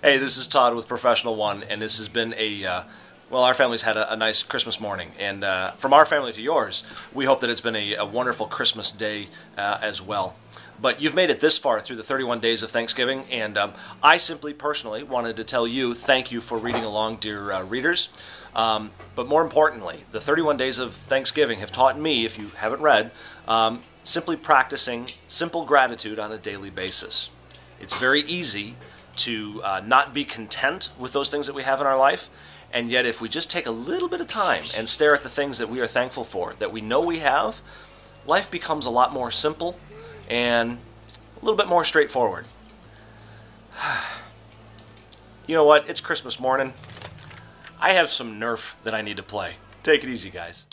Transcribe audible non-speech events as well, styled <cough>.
Hey, this is Todd with Professional One, and this has been a uh, well, our family's had a, a nice Christmas morning, and uh, from our family to yours, we hope that it's been a, a wonderful Christmas day uh, as well. But you've made it this far through the 31 days of Thanksgiving, and um, I simply personally wanted to tell you thank you for reading along, dear uh, readers. Um, but more importantly, the 31 days of Thanksgiving have taught me, if you haven't read, um, simply practicing simple gratitude on a daily basis. It's very easy to uh, not be content with those things that we have in our life. And yet, if we just take a little bit of time and stare at the things that we are thankful for, that we know we have, life becomes a lot more simple and a little bit more straightforward. <sighs> you know what? It's Christmas morning. I have some Nerf that I need to play. Take it easy, guys.